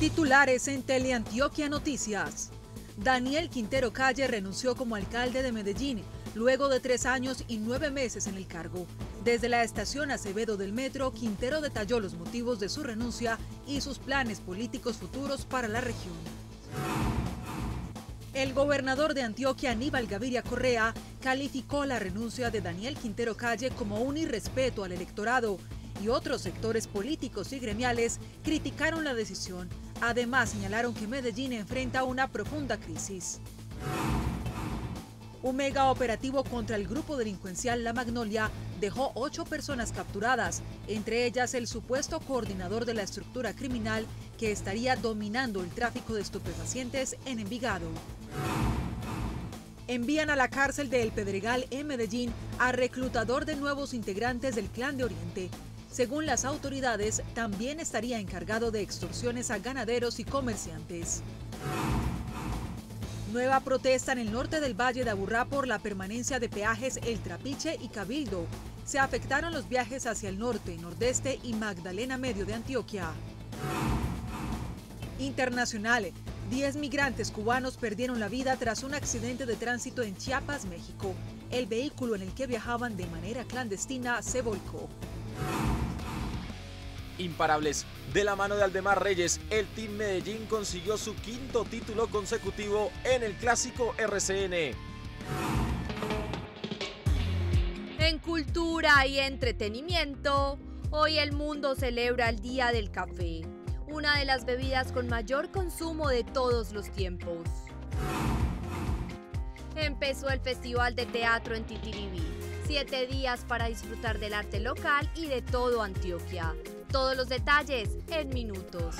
Titulares en Teleantioquia Noticias. Daniel Quintero Calle renunció como alcalde de Medellín luego de tres años y nueve meses en el cargo. Desde la estación Acevedo del Metro, Quintero detalló los motivos de su renuncia y sus planes políticos futuros para la región. El gobernador de Antioquia, Aníbal Gaviria Correa, calificó la renuncia de Daniel Quintero Calle como un irrespeto al electorado y otros sectores políticos y gremiales criticaron la decisión. Además, señalaron que Medellín enfrenta una profunda crisis. Un mega operativo contra el grupo delincuencial La Magnolia dejó ocho personas capturadas, entre ellas el supuesto coordinador de la estructura criminal que estaría dominando el tráfico de estupefacientes en Envigado. Envían a la cárcel de El Pedregal en Medellín a reclutador de nuevos integrantes del Clan de Oriente. Según las autoridades, también estaría encargado de extorsiones a ganaderos y comerciantes. Nueva protesta en el norte del Valle de Aburrá por la permanencia de peajes El Trapiche y Cabildo. Se afectaron los viajes hacia el norte, nordeste y Magdalena Medio de Antioquia. Internacional. 10 migrantes cubanos perdieron la vida tras un accidente de tránsito en Chiapas, México. El vehículo en el que viajaban de manera clandestina se volcó. Imparables. De la mano de Aldemar Reyes, el Team Medellín consiguió su quinto título consecutivo en el clásico RCN. En cultura y entretenimiento, hoy el mundo celebra el Día del Café, una de las bebidas con mayor consumo de todos los tiempos. Empezó el Festival de Teatro en Titiribí, siete días para disfrutar del arte local y de todo Antioquia. Todos los detalles en minutos.